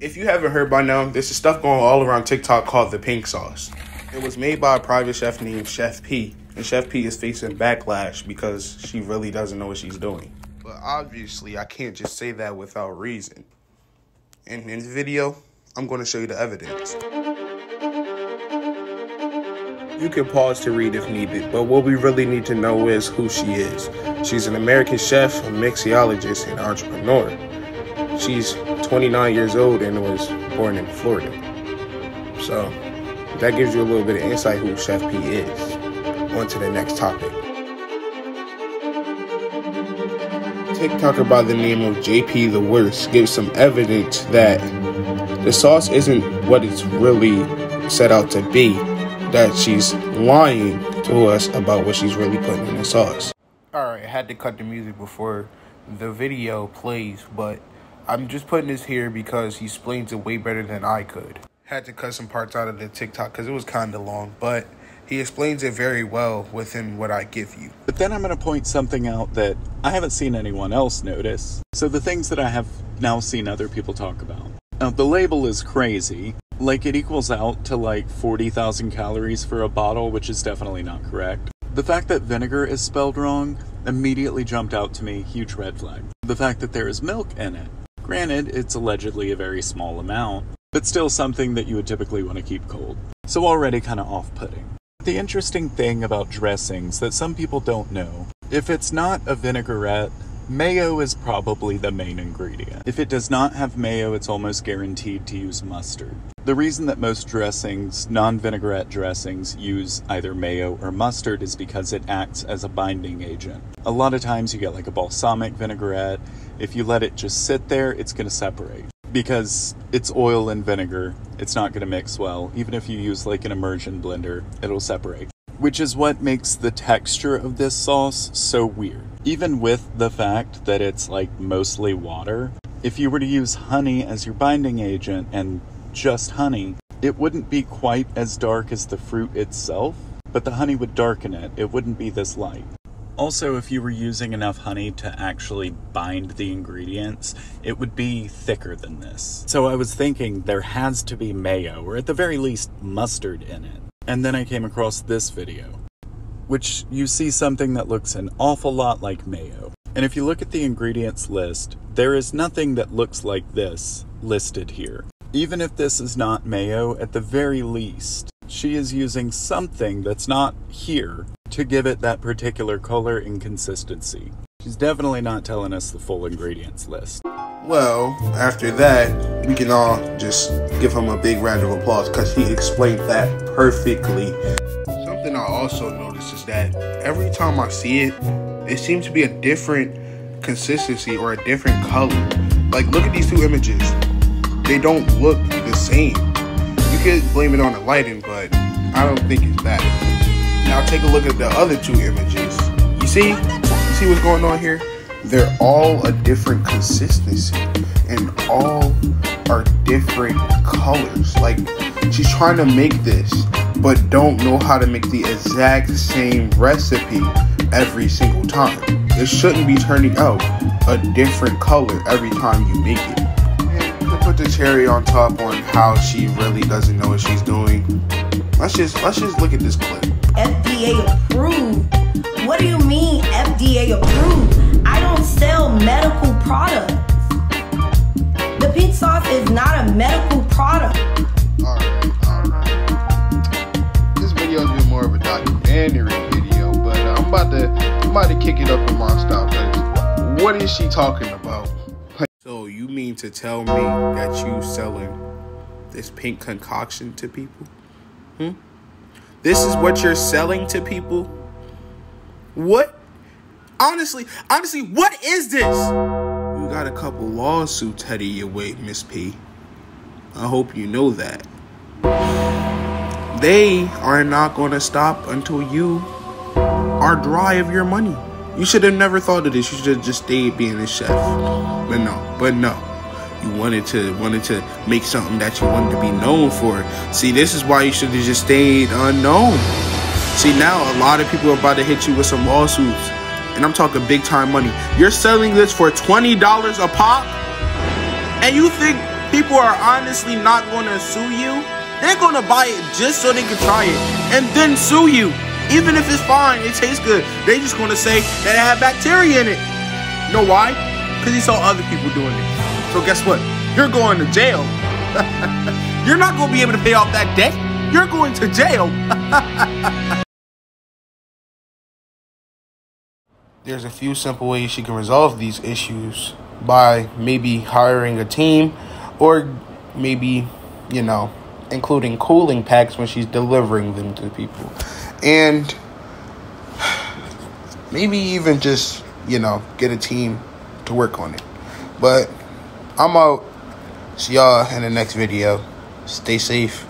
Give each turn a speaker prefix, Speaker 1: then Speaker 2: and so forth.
Speaker 1: If you haven't heard by now, there's stuff going all around TikTok called the pink sauce. It was made by a private chef named Chef Pii, and Chef Pii is facing backlash because she really doesn't know what she's doing. But obviously, I can't just say that without reason. And in this video, I'm going to show you the evidence. You can pause to read if needed, but what we really need to know is who she is. She's an American chef, a mixologist, and entrepreneur. She's 29 years old and was born in Florida. So that gives you a little bit of insight who Chef Pii is. On to the next topic. TikToker by the name of JP the Worst gives some evidence that the sauce isn't what it's really set out to be, that she's lying to us about what she's really putting in the sauce. Alright, I had to cut the music before the video plays, but I'm just putting this here because he explains it way better than I could. Had to cut some parts out of the TikTok because it was kind of long, but he explains it very well within what I give you.
Speaker 2: But then I'm going to point something out that I haven't seen anyone else notice. So the things that I have now seen other people talk about. Now, the label is crazy. Like, it equals out to like 40,000 calories for a bottle, which is definitely not correct. The fact that vinegar is spelled wrong immediately jumped out to me, huge red flag. The fact that there is milk in it. Granted, it's allegedly a very small amount, but still something that you would typically want to keep cold. So already kind of off putting. The interesting thing about dressings that some people don't know if it's not a vinaigrette, mayo is probably the main ingredient. If it does not have mayo, it's almost guaranteed to use mustard. The reason that most dressings, non vinaigrette dressings, use either mayo or mustard is because it acts as a binding agent. A lot of times you get like a balsamic vinaigrette. If you let it just sit there, it's going to separate because it's oil and vinegar, it's not going to mix well. Even if you use like an immersion blender, it'll separate. Which is what makes the texture of this sauce so weird. Even with the fact that it's like mostly water, if you were to use honey as your binding agent and just honey, it wouldn't be quite as dark as the fruit itself, but the honey would darken it. It wouldn't be this light. Also, if you were using enough honey to actually bind the ingredients, it would be thicker than this. So I was thinking there has to be mayo, or at the very least, mustard in it. And then I came across this video, which you see something that looks an awful lot like mayo. And if you look at the ingredients list, there is nothing that looks like this listed here. Even if this is not mayo, at the very least, she is using something that's not here to give it that particular color and consistency. She's definitely not telling us the full ingredients list.
Speaker 1: Well, after that, we can all just give him a big round of applause because he explained that perfectly. Also noticed is that every time I see it, it seems to be a different consistency or a different color. Like, look at these two images. They don't look the same. You could blame it on the lighting, but I don't think it's that. Now take a look at the other two images. You see? You see what's going on here? They're all a different consistency and all are different colors. Like she's trying to make this, but don't know how to make the exact same recipe every single time. It shouldn't be turning out a different color every time you make it. And to put the cherry on top on how she really doesn't know what she's doing, let's just let's just look at this clip.
Speaker 3: FDA approved. What do you mean FDA approved? I don't sell medical products. The pink sauce is not a medical product.
Speaker 1: Video, but uh, I'm about to I'm about to kick it up in my style. Cause what is she talking about? So you mean to tell me that you selling this pink concoction to people? Hmm? This is what you're selling to people? What? Honestly, honestly, what is this? You got a couple lawsuits headed your way, Miss P. I hope you know that. They are not going to stop until you are dry of your money. You should have never thought of this. You should have just stayed being a chef. But no, but no you wanted to wanted to make something that you wanted to be known for. See, this is why you should have just stayed unknown. See, now a lot of people are about to hit you with some lawsuits, and I'm talking big time money. You're selling this for twenty dollars a pop, and you think people are honestly not going to sue you. They're to buy it just so they can try it and then sue you. Even if it's fine, it tastes good. They just to say that it had bacteria in it. You know why? Because he saw other people doing it. So guess what? You're going to jail. You're not to be able to pay off that debt. You're going to jail. There's a few simple ways she can resolve these issues by maybe hiring a team or maybe, you know, including cooling packs when she's delivering them to people. And maybe even just, you know, get a team to work on it. But I'm out. See y'all in the next video. Stay safe.